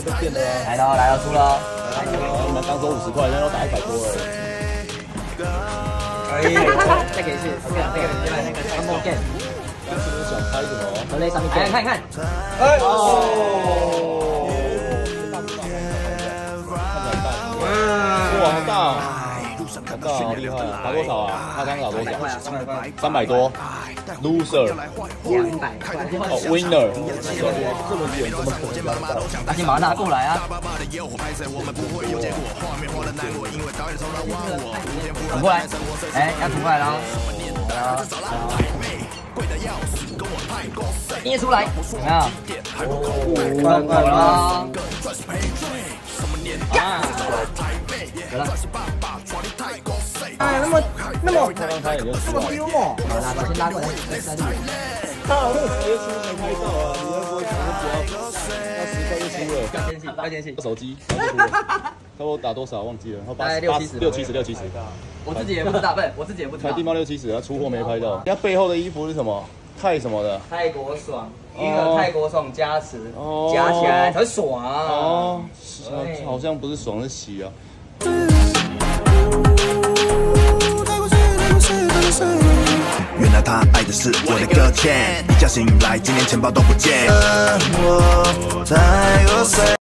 都被骗了啊！来喽，来了，输喽！你们刚说五十块，现在都打一百多了。可以，再给一次，OK，这个那个 Combo Game，刚是不是想拍什么？我在上面，看看看，哎哦，大，好厉害啊！打多少啊？他刚打多少？三百多，loser，两百块，哦，winner，这么远，怎么可能拿到？那先把它拿过来啊！捅过来，哎，要捅过来了，捏出来，怎么样？看看啊！么那么刚刚他也就这么幽默，拉过，先拉过来，再拉他好像直接出没拍到啊！你会不会想说不要？他十块就出了。要坚信，要坚信。手机，他我打多少忘记了，然后八大概六七十六七十六七十，我自己也不知道，不是，我自己也不知道才地。猫六七十，他出货没拍到。人家背后的衣服是什么？泰什么的？泰国爽，因为泰国爽加持哦，加起来才爽。哦，对好像不是爽是喜啊。的是我的搁浅，一觉醒来，今天钱包都不见。我太。